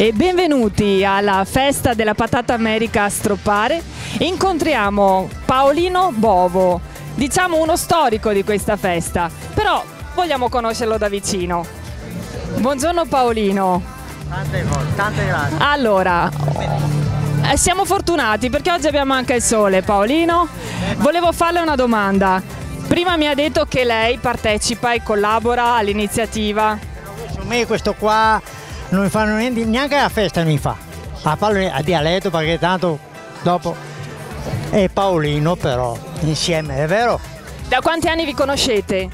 e benvenuti alla festa della patata america a Stroppare. Incontriamo Paolino Bovo, diciamo uno storico di questa festa, però vogliamo conoscerlo da vicino. Buongiorno Paolino. Tante, tante grazie. Allora, eh, siamo fortunati perché oggi abbiamo anche il sole, Paolino. Volevo farle una domanda. Prima mi ha detto che lei partecipa e collabora all'iniziativa. Me questo qua non mi fanno niente, neanche la festa mi fa. Ma parlo a dialetto perché tanto dopo è Paolino però insieme, è vero? Da quanti anni vi conoscete?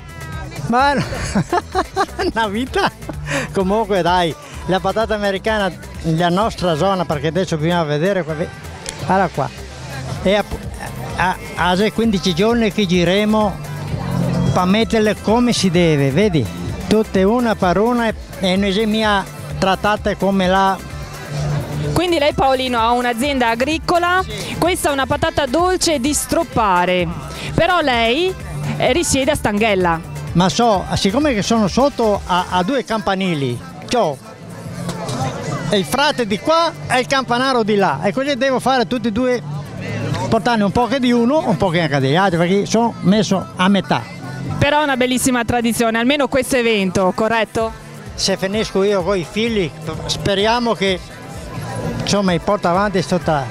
Ma una vita. Comunque dai, la patata americana nella nostra zona, perché adesso bisogna vedere, guarda qua, è a, a, a 15 giorni che gireremo per metterle come si deve, vedi? Tutte una per una e noi mi ha trattate come la quindi lei Paolino ha un'azienda agricola, sì. questa è una patata dolce di stroppare, però lei eh, risiede a Stanghella. Ma so, siccome che sono sotto a, a due campanili, ho il frate di qua e il campanaro di là e così devo fare tutti e due, portarne un po' che di uno, un po' che anche degli altri, perché sono messo a metà. Però è una bellissima tradizione, almeno questo evento, corretto? Se finisco io con i figli, speriamo che insomma porta avanti questa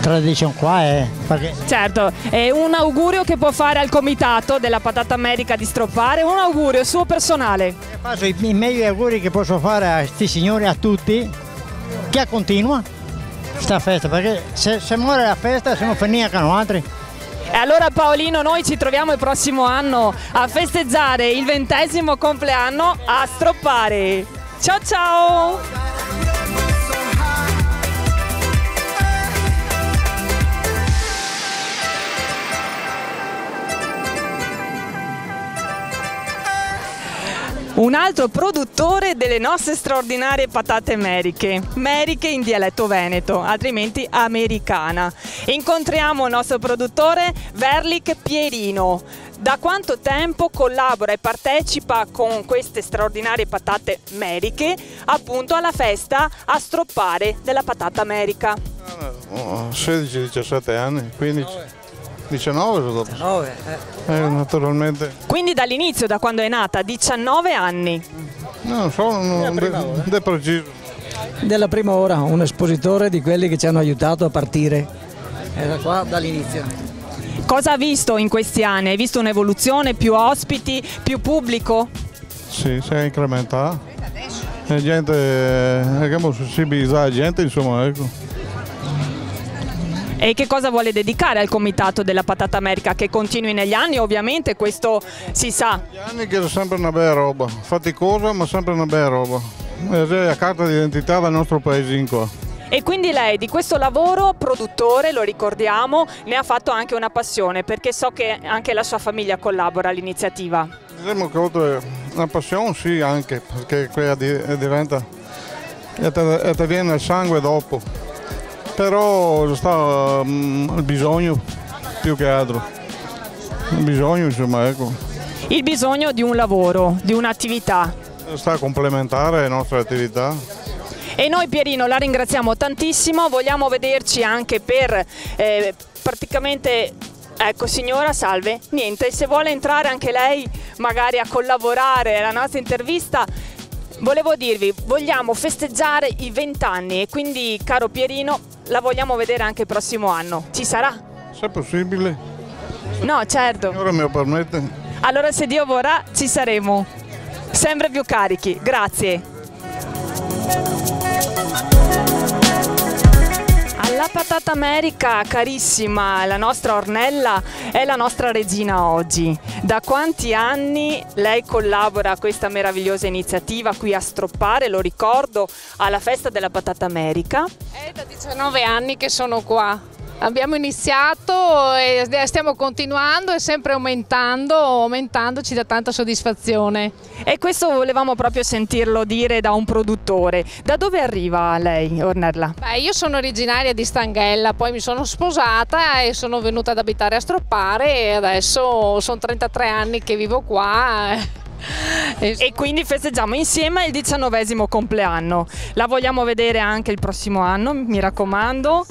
tradizione qua. Eh, perché... Certo, è un augurio che può fare al comitato della patata america di stroppare, un augurio suo personale. Faccio i, i miei auguri che posso fare a questi signori, a tutti, che continua questa festa, perché se, se muore la festa se non finiscono altri. E allora Paolino noi ci troviamo il prossimo anno a festeggiare il ventesimo compleanno a Stroppare. Ciao ciao! Un altro produttore delle nostre straordinarie patate meriche, meriche in dialetto veneto, altrimenti americana. Incontriamo il nostro produttore Verlic Pierino. Da quanto tempo collabora e partecipa con queste straordinarie patate meriche appunto alla festa a stroppare della patata america? 16-17 anni, 15. 19 dopo. 19, eh. eh. naturalmente. Quindi dall'inizio, da quando è nata, 19 anni. No, non so, non de, de preciso. Della prima ora, un espositore di quelli che ci hanno aiutato a partire. Era qua dall'inizio. Cosa ha visto in questi anni? Hai visto un'evoluzione, più ospiti, più pubblico? Sì, si è incrementato. E gente, abbiamo sensibilizzato la gente, insomma, ecco. E che cosa vuole dedicare al comitato della patata america che continui negli anni? Ovviamente questo si sa. Negli anni che è sempre una bella roba, faticosa ma sempre una bella roba. È la carta d'identità del nostro paesino qua. E quindi lei di questo lavoro produttore, lo ricordiamo, ne ha fatto anche una passione perché so che anche la sua famiglia collabora all'iniziativa. Diciamo che oltre una passione sì anche perché quella diventa e ti viene il sangue dopo però sta um, il bisogno più che altro. Il bisogno insomma ecco. Il bisogno di un lavoro, di un'attività. Sta a complementare le nostre attività. E noi Pierino la ringraziamo tantissimo, vogliamo vederci anche per eh, praticamente Ecco signora, salve. Niente, se vuole entrare anche lei magari a collaborare alla nostra intervista, volevo dirvi, vogliamo festeggiare i vent'anni e quindi caro Pierino la vogliamo vedere anche il prossimo anno. Ci sarà? Se è possibile. No, certo. Ora me lo permette. Allora se Dio vorrà ci saremo. Sempre più carichi. Grazie. La patata america, carissima, la nostra Ornella è la nostra regina oggi. Da quanti anni lei collabora a questa meravigliosa iniziativa qui a Stroppare, lo ricordo, alla festa della patata america? È da 19 anni che sono qua. Abbiamo iniziato e stiamo continuando e sempre aumentando, aumentando ci dà tanta soddisfazione. E questo volevamo proprio sentirlo dire da un produttore. Da dove arriva lei, Ornella? Beh, io sono originaria di Stanghella, poi mi sono sposata e sono venuta ad abitare a Stroppare e adesso sono 33 anni che vivo qua. E quindi festeggiamo insieme il diciannovesimo compleanno. La vogliamo vedere anche il prossimo anno, mi raccomando.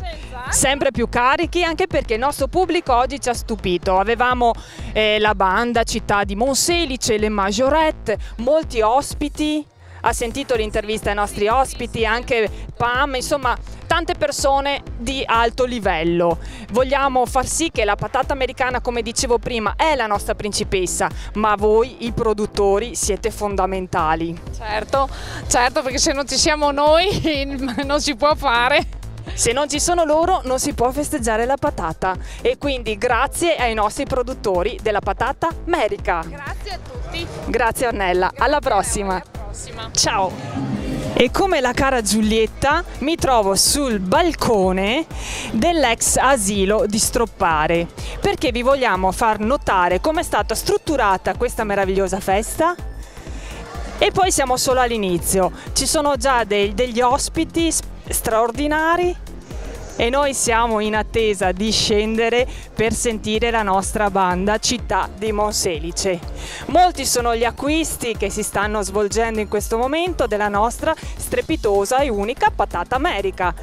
Sempre più carichi, anche perché il nostro pubblico oggi ci ha stupito. Avevamo eh, la banda Città di Monselice, le Majorette, molti ospiti. Ha sentito l'intervista ai nostri ospiti, anche Pam, insomma tante persone di alto livello. Vogliamo far sì che la patata americana, come dicevo prima, è la nostra principessa, ma voi, i produttori, siete fondamentali. Certo, certo, perché se non ci siamo noi non si può fare. Se non ci sono loro non si può festeggiare la patata e quindi grazie ai nostri produttori della patata America. Grazie a tutti. Grazie Ornella, alla prossima. Alla prossima. Ciao. E come la cara Giulietta mi trovo sul balcone dell'ex asilo di Stroppare perché vi vogliamo far notare come è stata strutturata questa meravigliosa festa e poi siamo solo all'inizio, ci sono già dei- degli ospiti straordinari e noi siamo in attesa di scendere per sentire la nostra banda Città di Monselice. Molti sono gli acquisti che si stanno svolgendo in questo momento della nostra strepitosa e unica patata America.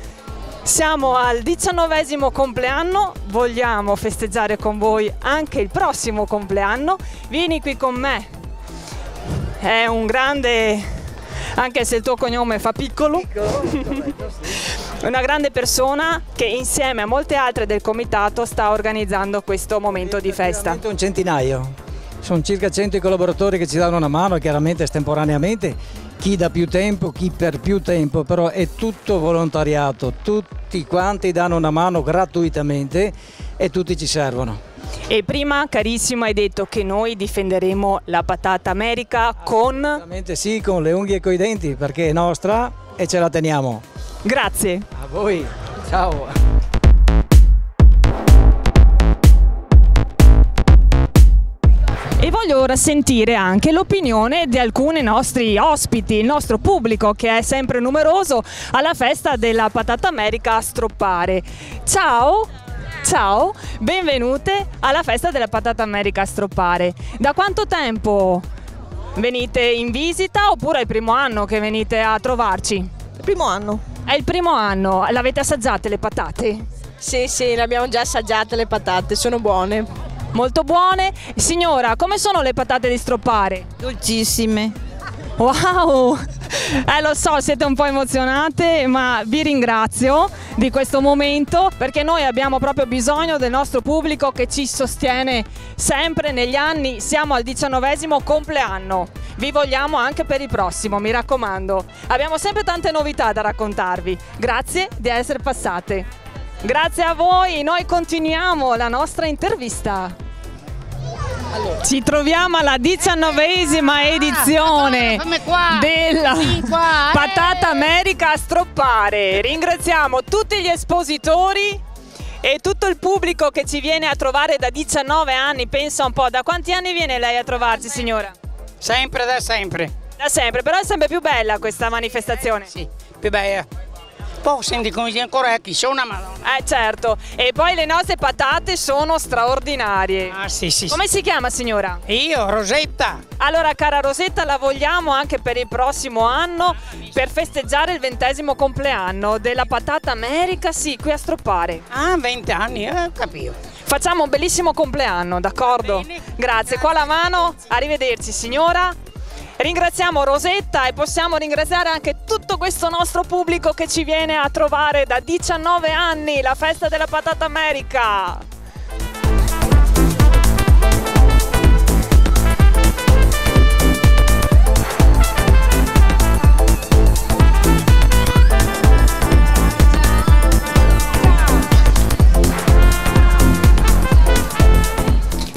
Siamo al diciannovesimo compleanno, vogliamo festeggiare con voi anche il prossimo compleanno. Vieni qui con me. È un grande, anche se il tuo cognome fa piccolo, una grande persona che insieme a molte altre del comitato sta organizzando questo momento di festa. Un centinaio. Sono circa 100 i collaboratori che ci danno una mano, chiaramente estemporaneamente, chi da più tempo, chi per più tempo, però è tutto volontariato, tutti quanti danno una mano gratuitamente e tutti ci servono. E prima, carissimo, hai detto che noi difenderemo la patata America con... Veramente sì, con le unghie e coi denti, perché è nostra e ce la teniamo. Grazie. A voi, ciao! E voglio ora sentire anche l'opinione di alcuni nostri ospiti, il nostro pubblico che è sempre numeroso alla festa della patata America a Stroppare. Ciao! Ciao, benvenute alla festa della patata America a Stroppare. Da quanto tempo venite in visita oppure è il primo anno che venite a trovarci? Il primo anno. È il primo anno, l'avete assaggiate le patate? Sì, sì, le abbiamo già assaggiate le patate, sono buone. Molto buone. Signora, come sono le patate di Stroppare? Dolcissime. Wow! Eh lo so, siete un po' emozionate, ma vi ringrazio di questo momento perché noi abbiamo proprio bisogno del nostro pubblico che ci sostiene sempre negli anni. Siamo al diciannovesimo compleanno. Vi vogliamo anche per il prossimo, mi raccomando. Abbiamo sempre tante novità da raccontarvi. Grazie di essere passate. Grazie a voi, noi continuiamo la nostra intervista. Ci troviamo alla diciannovesima edizione della Patata America a Stroppare. Ringraziamo tutti gli espositori e tutto il pubblico che ci viene a trovare da 19 anni. Pensa un po', da quanti anni viene lei a trovarci, signora? Sempre da sempre. Da sempre, però è sempre più bella questa manifestazione. Sì, più bella. Poi senti come ancora chi sono una madonna. Eh certo, e poi le nostre patate sono straordinarie. Ah sì sì. Come si chiama signora? Io, Rosetta. Allora cara Rosetta la vogliamo anche per il prossimo anno per festeggiare il ventesimo compleanno della patata America, sì, qui a Stroppare. Ah, 20 anni, eh, capito. Facciamo un bellissimo compleanno, d'accordo? bene. Grazie, qua la mano, arrivederci signora. Ringraziamo Rosetta e possiamo ringraziare anche tutto questo nostro pubblico che ci viene a trovare da 19 anni, la festa della patata America.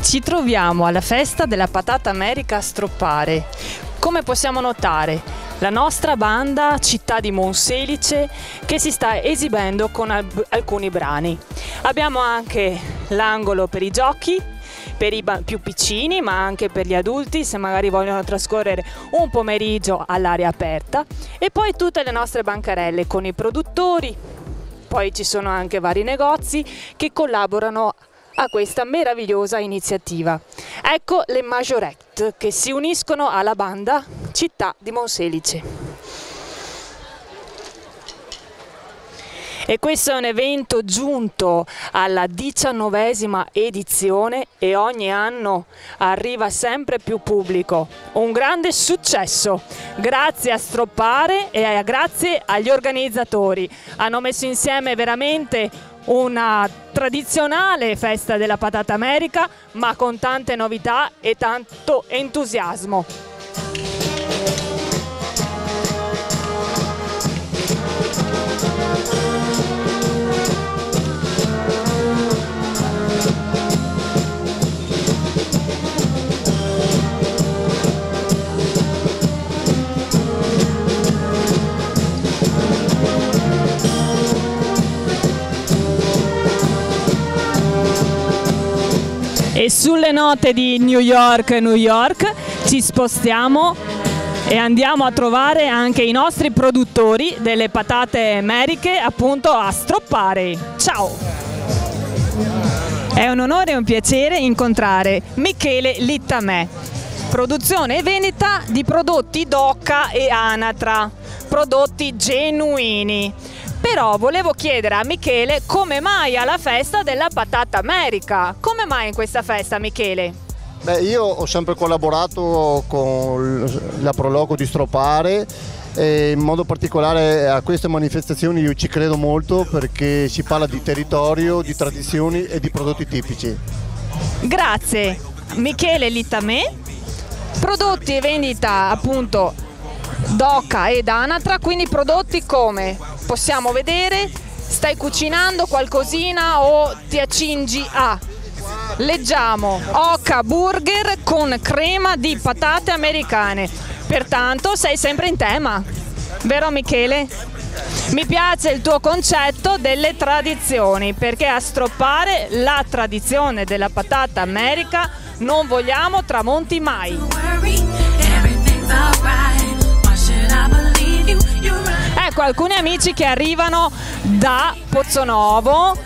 Ci troviamo alla festa della patata America a Stroppare. Come possiamo notare, la nostra banda Città di Monselice che si sta esibendo con al- alcuni brani. Abbiamo anche l'angolo per i giochi, per i più piccini, ma anche per gli adulti, se magari vogliono trascorrere un pomeriggio all'aria aperta. E poi tutte le nostre bancarelle con i produttori. Poi ci sono anche vari negozi che collaborano a questa meravigliosa iniziativa. Ecco le majorette che si uniscono alla banda Città di Monselice. E questo è un evento giunto alla diciannovesima edizione e ogni anno arriva sempre più pubblico. Un grande successo, grazie a Stroppare e grazie agli organizzatori. Hanno messo insieme veramente una tradizionale festa della patata america ma con tante novità e tanto entusiasmo. E sulle note di New York, New York ci spostiamo e andiamo a trovare anche i nostri produttori delle patate americhe appunto a stroppare. Ciao! È un onore e un piacere incontrare Michele Littamè, produzione e vendita di prodotti d'occa e anatra, prodotti genuini. Però volevo chiedere a Michele come mai alla festa della patata america? Come mai in questa festa Michele? Beh, io ho sempre collaborato con la Proloco di Stropare e in modo particolare a queste manifestazioni io ci credo molto perché si parla di territorio, di tradizioni e di prodotti tipici. Grazie Michele Littamè, prodotti e vendita appunto d'oca ed anatra, quindi prodotti come possiamo vedere, stai cucinando qualcosina o ti accingi a? Leggiamo. Oca burger con crema di patate americane. Pertanto sei sempre in tema vero Michele? mi piace il tuo concetto delle tradizioni perché a stroppare la tradizione della patata america non vogliamo tramonti mai alcuni amici che arrivano da Pozzonovo,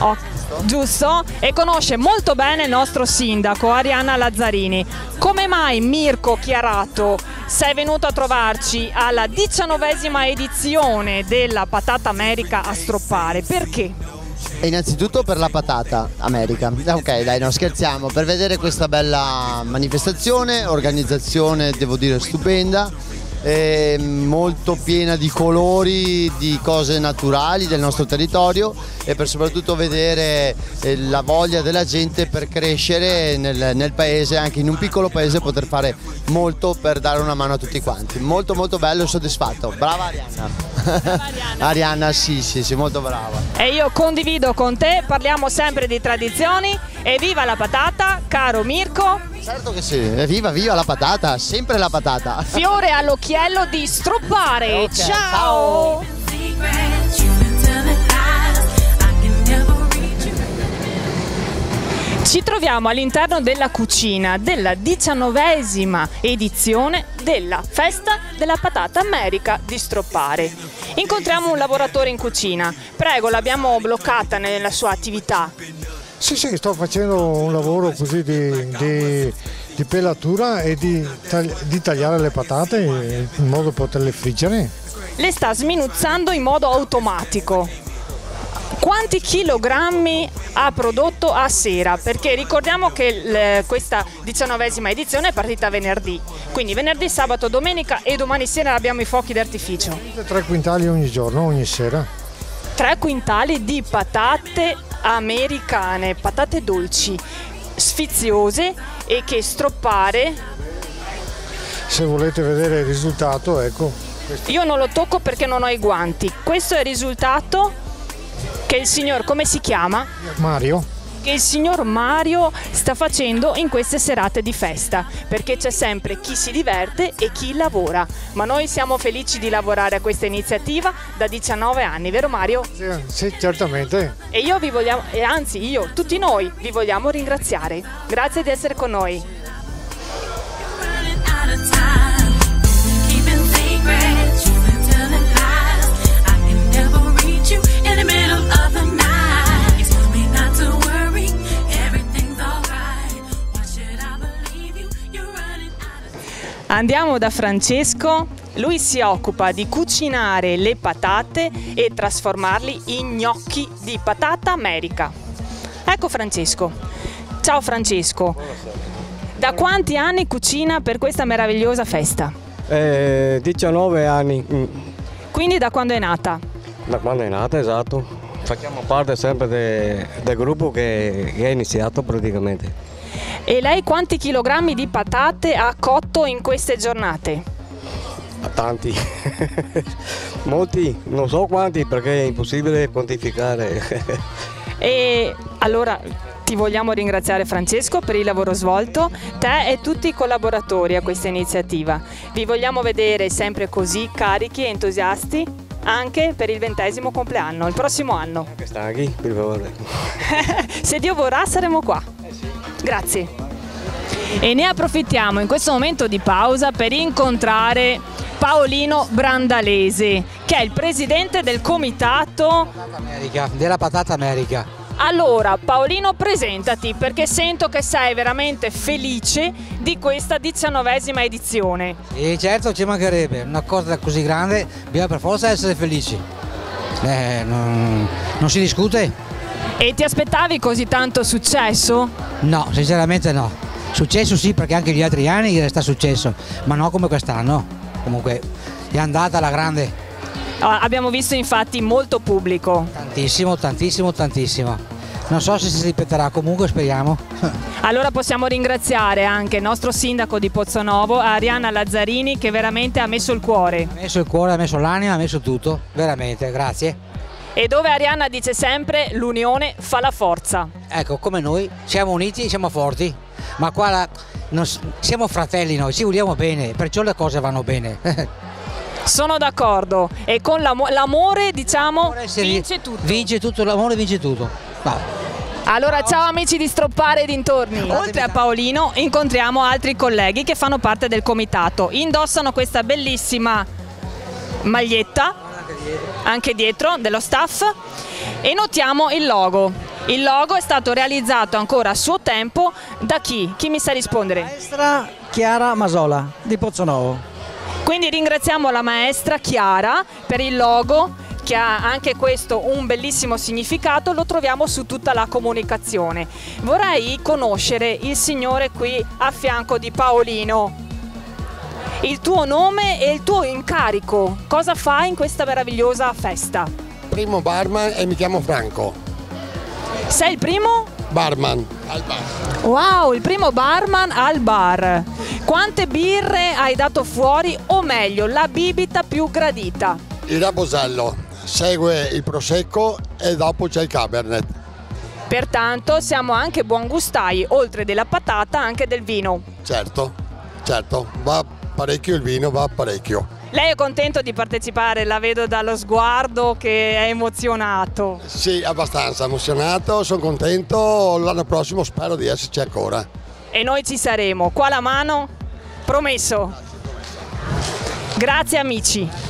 oh, giusto? E conosce molto bene il nostro sindaco, Arianna Lazzarini. Come mai Mirko Chiarato sei venuto a trovarci alla diciannovesima edizione della Patata America a stroppare? Perché? Innanzitutto per la patata America. Ok, dai, non scherziamo, per vedere questa bella manifestazione, organizzazione devo dire stupenda eh, molto piena di colori, di cose naturali del nostro territorio e per soprattutto vedere eh, la voglia della gente per crescere nel, nel, paese, anche in un piccolo paese poter fare molto per dare una mano a tutti quanti. Molto molto bello e soddisfatto. Brava Arianna. Brava Arianna. Arianna sì, sì, sì, molto brava. E io condivido con te, parliamo sempre di tradizioni e viva la patata, caro Mirko. Certo che sì, viva viva la patata, sempre la patata. Fiore all'occhiello di stroppare. Okay, ciao. Ci troviamo all'interno della cucina della diciannovesima edizione della Festa della Patata America di Stroppare. Incontriamo un lavoratore in cucina. Prego, l'abbiamo bloccata nella sua attività. Sì, sì, sto facendo un lavoro così di, di, di pelatura e di, di, tagliare le patate in modo da poterle friggere. Le sta sminuzzando in modo automatico. Quanti chilogrammi ha prodotto a sera? Perché ricordiamo che questa diciannovesima edizione è partita venerdì, quindi venerdì, sabato, domenica e domani sera abbiamo i fuochi d'artificio. Tre quintali ogni giorno, ogni sera. Tre quintali di patate americane, patate dolci, sfiziose e che stroppare. Se volete vedere il risultato, ecco. Io non lo tocco perché non ho i guanti. Questo è il risultato che il signor, come si chiama? Mario che il signor Mario sta facendo in queste serate di festa, perché c'è sempre chi si diverte e chi lavora. Ma noi siamo felici di lavorare a questa iniziativa da 19 anni, vero Mario? Sì, sì certamente. E io vi vogliamo, e anzi io, tutti noi, vi vogliamo ringraziare. Grazie di essere con noi. Andiamo da Francesco, lui si occupa di cucinare le patate e trasformarli in gnocchi di patata america. Ecco Francesco. Ciao Francesco. Da quanti anni cucina per questa meravigliosa festa? Eh, 19 anni, mm, Quindi da quando è nata? da quando è nata, esatto. Facciamo parte sempre de- del gruppo che, che è iniziato praticamente. E lei quanti chilogrammi di patate ha cotto in queste giornate? Tanti. Molti, non so quanti perché è impossibile quantificare. E allora ti vogliamo ringraziare Francesco per il lavoro svolto, te e tutti i collaboratori a questa iniziativa. Vi vogliamo vedere sempre così carichi e entusiasti anche per il ventesimo compleanno, il prossimo anno. Che stanchi, per favore. Se Dio vorrà saremo qua. Grazie. E ne approfittiamo in questo momento di pausa per incontrare Paolino Brandalese, che è il presidente del comitato America, della patata America. allora, Paolino, presentati perché sento che sei veramente felice di questa diciannovesima edizione. E certo ci mancherebbe, una cosa così grande bisogna per forza essere felici. Eh, non, non si discute? E ti aspettavi così tanto successo? No, sinceramente no. Successo sì perché anche gli altri anni sta successo, ma no come quest'anno. Comunque è andata alla grande. Ah, Abbiamo visto infatti molto pubblico. Tantissimo, tantissimo, tantissimo. Non so se si ripeterà, comunque speriamo. Allora possiamo ringraziare anche il nostro sindaco di Pozzonovo, Arianna Lazzarini, che veramente ha messo il cuore. Ha messo il cuore, ha messo l'anima, ha messo tutto, veramente, grazie. E dove Arianna dice sempre l'unione fa la forza. Ecco, come noi siamo uniti siamo forti, ma qua la- non siamo fratelli noi, ci vogliamo bene, perciò le cose vanno bene. Sono d'accordo e con l'amo- l'amore diciamo vince tutto. Vince tutto, l'amore vince tutto. Va. Allora ciao amici di Stroppare e dintorni. Oltre a Paolino incontriamo altri colleghi che fanno parte del comitato. Indossano questa bellissima maglietta, anche dietro, dello staff e notiamo il logo. Il logo è stato realizzato ancora a suo tempo da chi? Chi mi sa rispondere? Maestra Chiara Masola di Pozzonovo. Quindi ringraziamo la maestra Chiara per il logo che ha anche questo un bellissimo significato, lo troviamo su tutta la comunicazione. Vorrei conoscere il signore qui a fianco di Paolino. Il tuo nome e il tuo incarico, cosa fai in questa meravigliosa festa? Primo barman e mi chiamo Franco. Sei il primo? Barman al bar. Wow, il primo barman al bar. Quante birre hai dato fuori o meglio, la bibita più gradita? Il rabosello segue il prosecco e dopo c'è il cabernet. Pertanto siamo anche buon gustai, oltre della patata anche del vino. Certo, certo, va parecchio il vino, va parecchio. Lei è contento di partecipare, la vedo dallo sguardo che è emozionato. Sì, abbastanza emozionato, sono contento, l'anno prossimo spero di esserci ancora. E noi ci saremo. Qua la mano? Promesso. Grazie amici.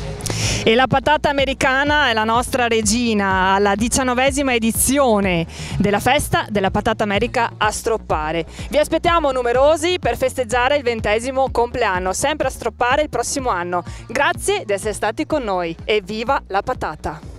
E la patata americana è la nostra regina alla diciannovesima edizione della festa della patata america a stroppare. Vi aspettiamo numerosi per festeggiare il ventesimo compleanno, sempre a stroppare il prossimo anno. Grazie di essere stati con noi e viva la patata!